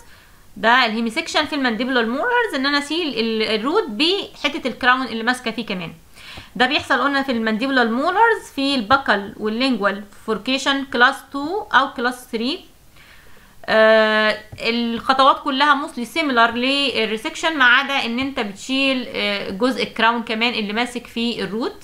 [SPEAKER 1] ده ال hemisection في ال mandibular molars إن أنا اشيل ال- ال root بحتة ال crown اللي ماسكة فيه كمان. ده بيحصل قلنا في ال mandibular molars في ال buccal وال lingual furcation class 2 أو class 3 آه الخطوات كلها mostly similar لل resection ما عدا إن أنت بتشيل آه جزء ال crown كمان اللي ماسك فيه ال root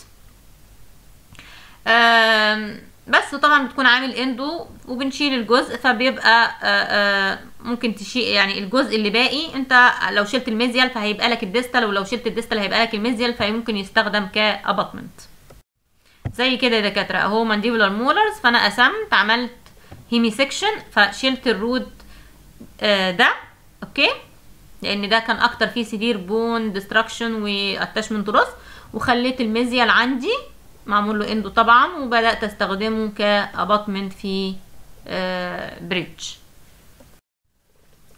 [SPEAKER 1] آم، بس طبعا بتكون عامل endo وبنشيل الجزء فبيبقى آه، آه، ممكن تشيل يعني الجزء اللي باقي انت لو شلت ال mesial فهيبقى لك ال distal ولو شلت ال distal هيبقى لك ال mesial فممكن يستخدم ك abutment زي كده يا دكاترة اهو mandibular molars فأنا قسمت عملت hemisection فشلت ال root آه، ده okay؟ لأن ده كان أكتر فيه severe bone destruction و attachment loss وخليت ال mesial عندي معمول له endo طبعا وبدأت أستخدمه ك abutment في bridge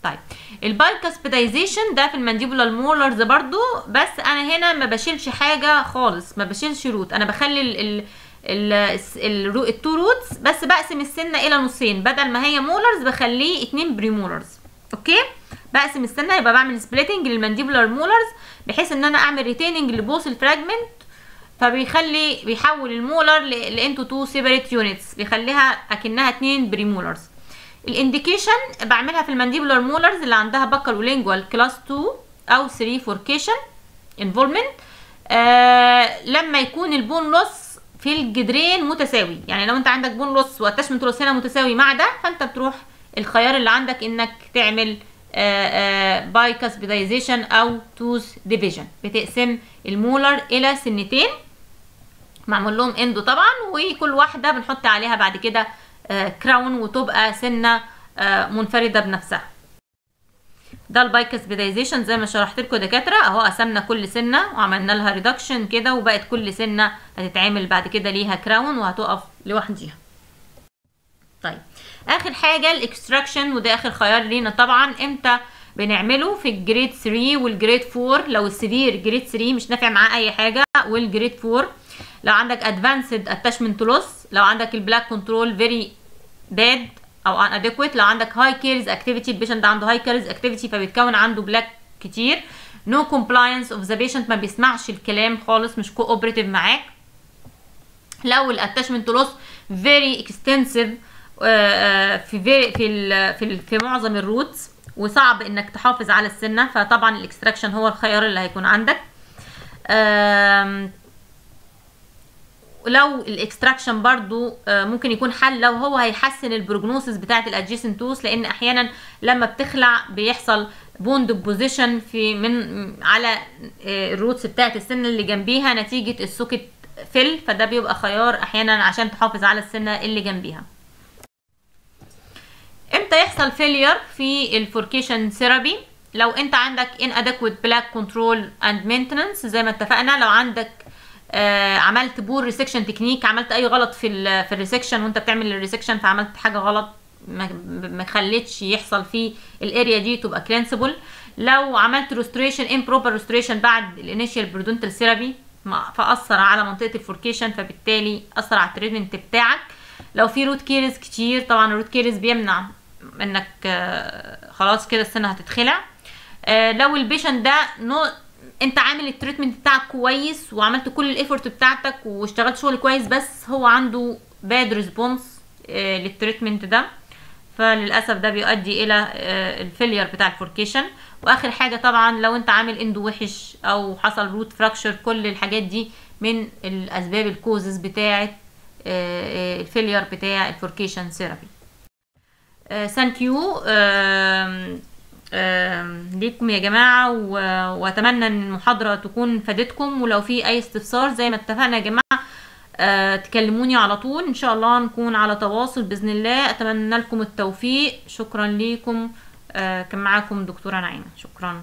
[SPEAKER 1] طيب ال bicuspidization ده في ال mandibular molars برضو بس أنا هنا ما بشيلش حاجة خالص ما بشيلش root أنا بخلي ال ال ال ال ال two roots بس بقسم السنة إلى نصين. بدل ما هي molars بخليه اتنين premolars okay؟ بقسم السنة يبقى بعمل splitting لل mandibular molars بحيث إن أنا أعمل retaining ل both ال fragment فبيخلي بيحول ال molar ل into two separate units بيخليها أكنها اتنين premolars ال indication بعملها في ال mandibular molars اللي عندها buccal و lingual class 2 أو 3 furcation involvement آه لما يكون ال bone loss في الجدرين متساوي. يعني لو أنت عندك bone loss و attachment loss هنا متساوي مع ده فأنت بتروح الخيار اللي عندك إنك تعمل bicuspidization أو tooth division بتقسم ال molar إلى سنتين. معمول لهم endo طبعا وكل واحدة بنحط عليها بعد كده crown وتبقى سنة منفردة بنفسها. ده ال bicuspidization زي ما شرحت لكم دكاترة. اهو قسمنا كل سنة وعملنا لها reduction كده وبقت كل سنة هتتعمل بعد كده ليها crown وهتقف لوحديها. طيب آخر حاجة ال extraction وده آخر خيار لينا طبعا. إمتى بنعمله؟ في ال grade 3 وال grade 4 لو ال severe grade 3 مش نافع معاه أي حاجة وال grade 4 لو عندك advanced attachment loss لو عندك ال plaque control very bad أو inadequate لو عندك high caries activity ال patient عنده high caries activity فبيتكون عنده plaque كتير. no compliance of the patient ما بيسمعش الكلام خالص مش cooperative معاك. لو ال attachment loss very extensive في في, في, في معظم ال roots وصعب إنك تحافظ على السنة فطبعا ال extraction هو الخيار اللي هيكون عندك. لو ال extraction برضو ممكن يكون حل لو هو هيحسن ال prognosis بتاعة ال adjacent tooth لأن أحيانا لما بتخلع بيحصل bone deposition في من على ال roots بتاعة السنة اللي جنبيها نتيجة ال socket fill فده بيبقى خيار أحيانا عشان تحافظ على السنة اللي جنبيها. إمتى يحصل failure في ال furcation therapy؟ لو أنت عندك inadequate plaque control and maintenance زي ما اتفقنا لو عندك آه عملت poor resection technique عملت أي غلط في ال في ال resection وأنت بتعمل ال resection فعملت حاجة غلط ما, خليتش يحصل في ال area دي تبقى cleansable لو عملت restoration improper restoration بعد ال initial periodontal therapy فأثر على منطقة ال furcation فبالتالي أثر على ال treatment بتاعك. لو في root caries كتير طبعا ال root caries بيمنع إنك آه خلاص كده السنة هتتخلع. آه لو ال patient ده انت عامل ال treatment بتاعك كويس وعملت كل ال effort بتاعتك واشتغلت شغل كويس بس هو عنده bad response آه لل treatment ده. فللأسف ده بيؤدي إلى آه ال failure بتاع ال furcation. وآخر حاجة طبعا لو انت عامل endo وحش أو حصل root fracture كل الحاجات دي من الأسباب ال causes بتاعه ال failure بتاع ال furcation therapy ثانك يو ليكم يا جماعة وأتمنى إن المحاضرة تكون فادتكم ولو في أي استفسار زي ما اتفقنا يا جماعة أه تكلموني على طول. إن شاء الله نكون على تواصل بإذن الله. أتمنى لكم التوفيق. شكرا ليكم. أه كان معاكم دكتورة نعيمة. شكرا.